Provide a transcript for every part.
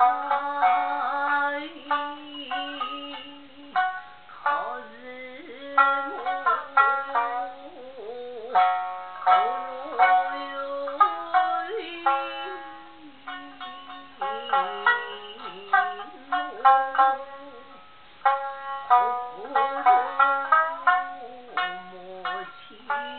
母亲。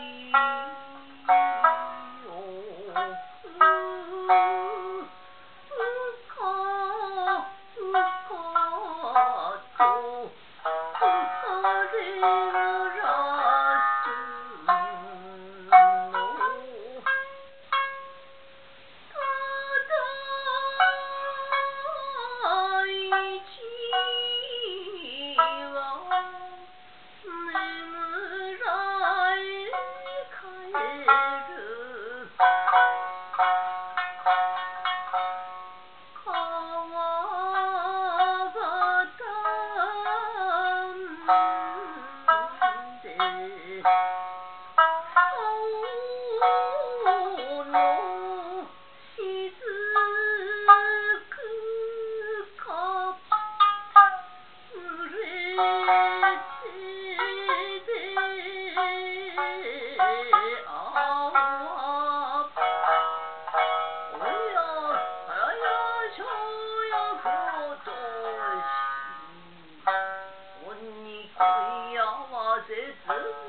Pardon?